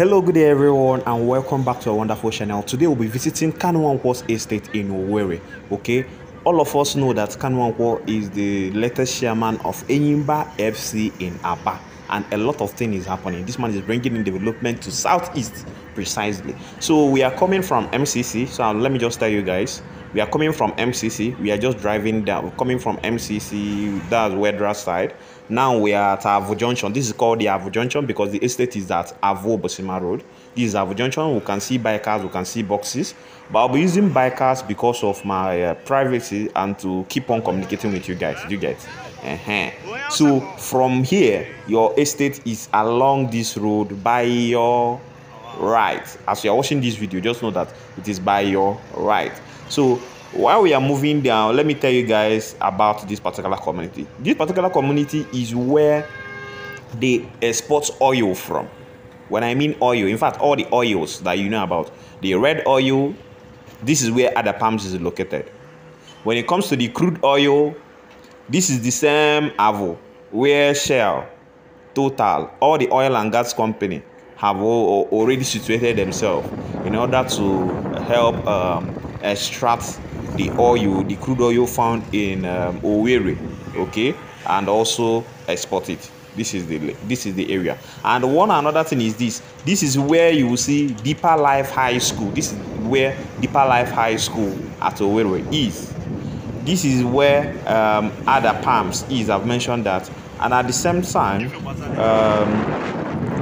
Hello, good day everyone, and welcome back to our wonderful channel. Today we'll be visiting Kanwankwo's estate in Owerri. Okay, all of us know that Kanwankwo is the latest chairman of Enyimba FC in Aba, and a lot of things is happening. This man is bringing in development to Southeast precisely. So we are coming from MCC. So let me just tell you guys, we are coming from MCC. We are just driving down. We're coming from MCC. That's Wedra side. Now we are at Avu Junction. This is called the Avu Junction because the estate is at Avu Bosima Road. This is Avu Junction. We can see bikers, we can see boxes. But I'll be using bikers because of my uh, privacy and to keep on communicating with you guys. You get? Uh-huh. So from here, your estate is along this road by your right. As you are watching this video, just know that it is by your right. So while we are moving down let me tell you guys about this particular community this particular community is where they export eh, oil from when i mean oil in fact all the oils that you know about the red oil this is where Adapalms is located when it comes to the crude oil this is the same avu where shell total all the oil and gas company have already situated themselves in order to help um, extract the oil, the crude oil found in um, Owerri, okay, and also export it. This is the this is the area. And one another thing is this. This is where you will see Deeper Life High School. This is where Deeper Life High School at Owerri is. This is where um, Adapalms is. I've mentioned that. And at the same time, um,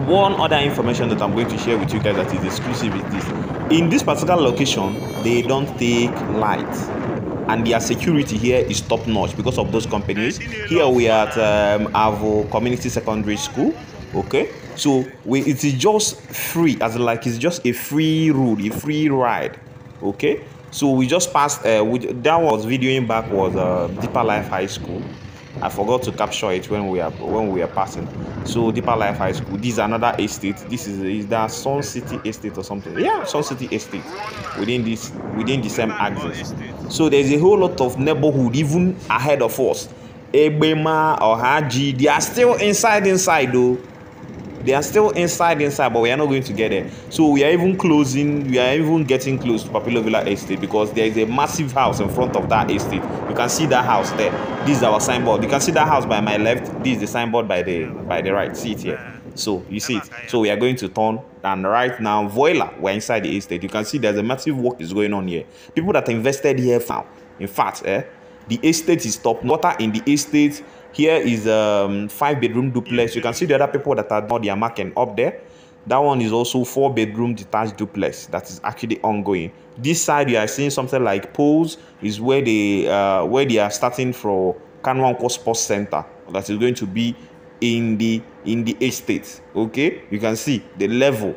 one other information that I'm going to share with you guys that is exclusive is this. In this particular location they don't take light. And their security here is top notch because of those companies. Here we are at um, avu community secondary school okay? So we it is just free as like it's just a free road a free ride okay? So we just passed uh, we, that was videoing back was uh, deeper life high school I forgot to capture it when we are when we are passing. So Deeper Life High School. This is another estate. This is is that Sun City Estate or something? Yeah, Sun City Estate within this within the same axis. So there's a whole lot of neighborhood even ahead of us. Egbema or Haji, they are still inside inside though. They are still inside inside, but we are not going to get there. So we are even closing, we are even getting close to Popular Villa Estate because there is a massive house in front of that estate. You can see that house there. This is our signboard. You can see that house by my left. This is the signboard by the by the right. See it here. So you see it. So we are going to turn and right now, Voila, we're inside the estate. You can see there's a massive work is going on here. People that invested here found. In fact, eh, the estate is top water in the estate here is um five bedroom duplex. You can see the other people that are not their marking up there. That one is also four bedroom detached duplex that is actually ongoing. This side you are seeing something like poles is where they uh where they are starting for kanu nwankwo sports center that is going to be in the in the estate okay? You can see the level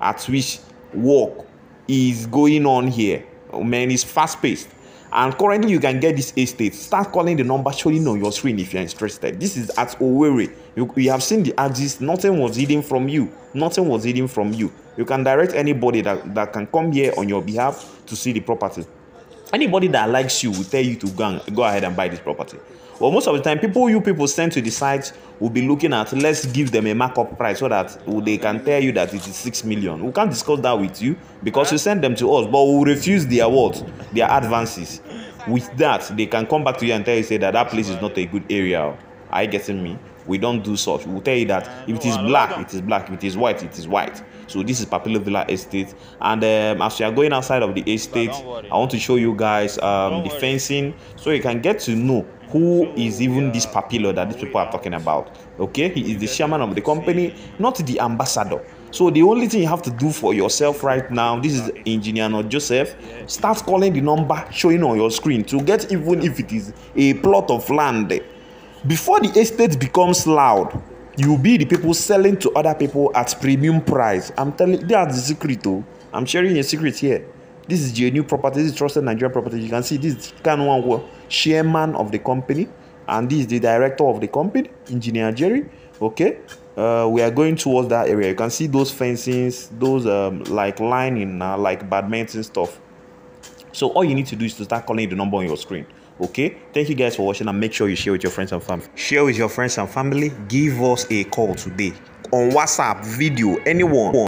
at which work is going on here. Man it's fast paced and currently you can get this estate start calling the number showing on your screen if you're interested. This is at Owerri. You, you have seen the address nothing was hidden from you. Nothing was hidden from you. You can direct anybody that, that can come here on your behalf to see the property anybody that likes you will tell you to go, and, go ahead and buy this property. Well most of the time people you people send to the site will be looking at let's give them a markup price so that they can tell you that it is six million. We can't discuss that with you because you send them to us but we refuse their what their advances. With that they can come back to you and tell you say that that place is not a good area are you getting me? We don't do such. We'll tell you that if it is black it is black. If it is white it is white. So this is Papilo Villa Estate. And um, as you are going outside of the estate I want to show you guys um, the fencing so you can get to know who is even this Papilo that these people are talking about. Okay? He is the chairman of the company not the ambassador. So the only thing you have to do for yourself right now this is engineer not joseph. Start calling the number showing on your screen to get even if it is a plot of land before the estate becomes loud you be the people selling to other people at premium price. I'm telling that's the secret though. I'm sharing a secret here. This is your new property. This is trusted nigerian property. You can see this is kanwan chairman of the company and this is the director of the company engineer jerry. Okay? Uh, we are going towards that area. You can see those fencings those um, like lining uh, like badminton stuff so all you need to do is to start calling the number on your screen okay? Thank you guys for watching and make sure you share with your friends and family. Share with your friends and family. Give us a call today on whatsapp video anyone